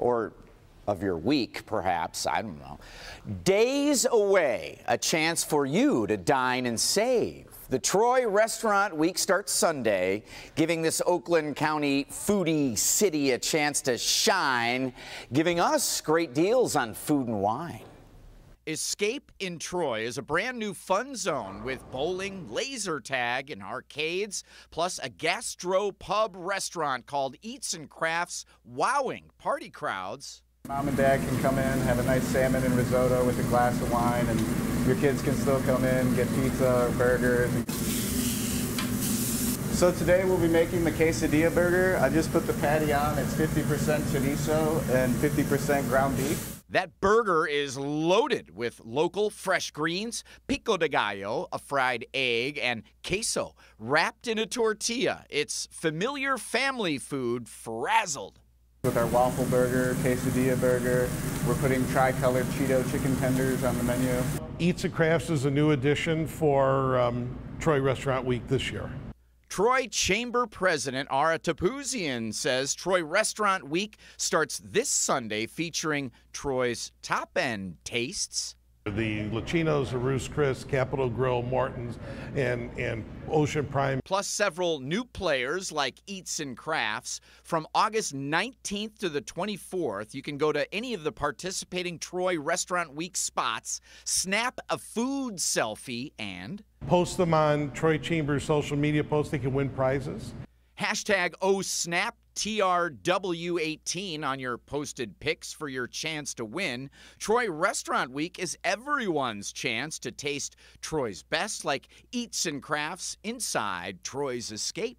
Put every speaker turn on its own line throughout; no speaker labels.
or of your week, perhaps. I don't know. Days away, a chance for you to dine and save. The Troy Restaurant Week starts Sunday, giving this Oakland County foodie city a chance to shine, giving us great deals on food and wine. Escape in Troy is a brand new fun zone with bowling, laser tag, and arcades, plus a gastro pub restaurant called Eats and Crafts, wowing party crowds.
Mom and dad can come in, have a nice salmon and risotto with a glass of wine, and your kids can still come in, get pizza or burgers. So today we'll be making the quesadilla burger. I just put the patty on. It's 50% chorizo and 50% ground beef.
That burger is loaded with local fresh greens, pico de gallo, a fried egg, and queso wrapped in a tortilla. It's familiar family food frazzled.
With our waffle burger, quesadilla burger, we're putting tri-colored Cheeto chicken tenders on the menu.
Eats and Crafts is a new addition for um, Troy Restaurant Week this year.
Troy Chamber President Ara Topouzian says Troy Restaurant Week starts this Sunday featuring Troy's top end tastes.
The Lachinos, Ruth's Chris, Capital Grille, Morton's, and, and Ocean Prime.
Plus several new players like Eats and Crafts. From August 19th to the 24th, you can go to any of the participating Troy Restaurant Week spots, snap a food selfie, and
Post them on Troy Chambers social media posts. They can win prizes.
Hashtag OSNAP TRW18 on your posted picks for your chance to win. Troy Restaurant Week is everyone's chance to taste Troy's best, like Eats and Crafts inside Troy's Escape.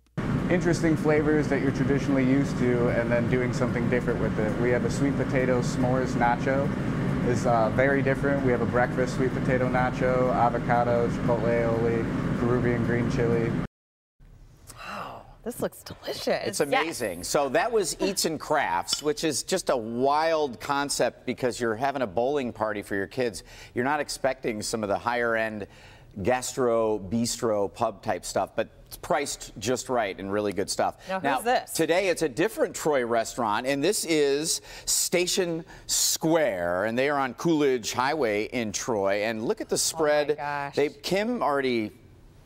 Interesting flavors that you're traditionally used to, and then doing something different with it. We have a sweet potato s'mores nacho. It's uh, very different. We have a breakfast sweet potato nacho, avocado, chipotle aioli, Peruvian green chili.
This looks delicious.
It's amazing. Yes. So that was Eats and Crafts, which is just a wild concept because you're having a bowling party for your kids. You're not expecting some of the higher end gastro, bistro, pub type stuff, but it's priced just right and really good stuff.
Now, now this?
Today it's a different Troy restaurant, and this is Station Square, and they are on Coolidge Highway in Troy. And look at the oh spread.
Oh
they Kim already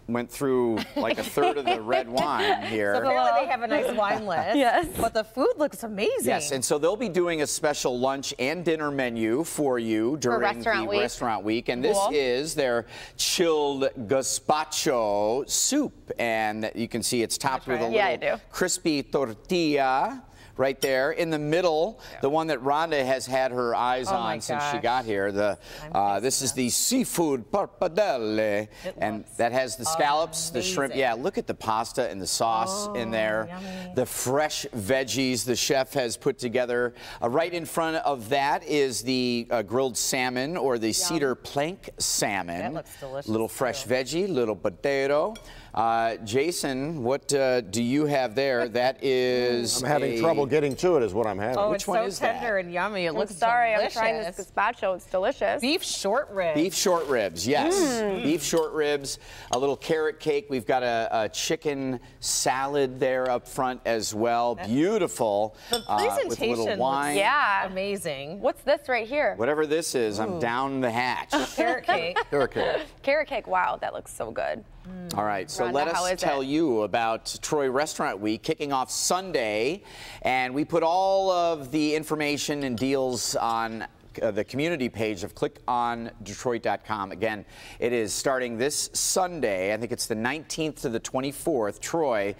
went through like a third of the red wine here.
So apparently they have a nice wine list.
yes.
But the food looks amazing.
Yes, and so they'll be doing a special lunch and dinner menu for you during
for restaurant
the
week.
restaurant week. And cool. this is their chilled gazpacho soup. And you can see it's topped with a little
yeah,
crispy tortilla right there in the middle, yeah. the one that Rhonda has had her eyes
oh
on since she got here. The uh, this is the seafood pappardelle, and that has the scallops,
amazing.
the shrimp. Yeah, look at the pasta and the sauce
oh,
in there.
Yummy.
The fresh veggies the chef has put together. Uh, right in front of that is the uh, grilled salmon or the Yum. cedar plank salmon.
That looks delicious.
Little fresh
too.
veggie, little potato. Uh, Jason, what uh, do you have there? That is.
I'm having
a...
trouble getting to it, is what I'm having.
Oh,
Which
it's
one
so
is
tender
that?
and yummy. It
I'm
looks
sorry,
delicious.
I'm trying this gazpacho. It's delicious.
Beef short ribs.
Beef short ribs, yes. Mm. Beef short ribs, a little carrot cake. We've got a, a chicken salad there up front as well. Beautiful.
The presentation
uh, with a little wine.
yeah.
amazing.
What's this right here?
Whatever this is, Ooh. I'm down the hatch.
Carrot cake.
Carrot cake.
Carrot cake. Wow, that looks so good.
Mm. All right, so
Rhonda,
let us tell
it?
you about Troy Restaurant Week kicking off Sunday. And we put all of the information and deals on uh, the community page of clickondetroit.com. Again, it is starting this Sunday. I think it's the 19th to the 24th. Troy,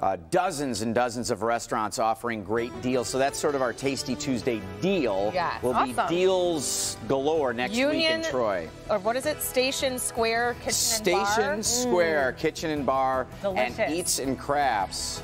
uh, dozens and dozens of restaurants offering great deals. So that's sort of our Tasty Tuesday deal.
Yes.
Will
awesome.
be deals galore next
Union,
week in Troy.
Or what is it? Station Square Kitchen
Station
and Bar?
Square mm. Kitchen and Bar
Delicious.
and Eats and Crafts.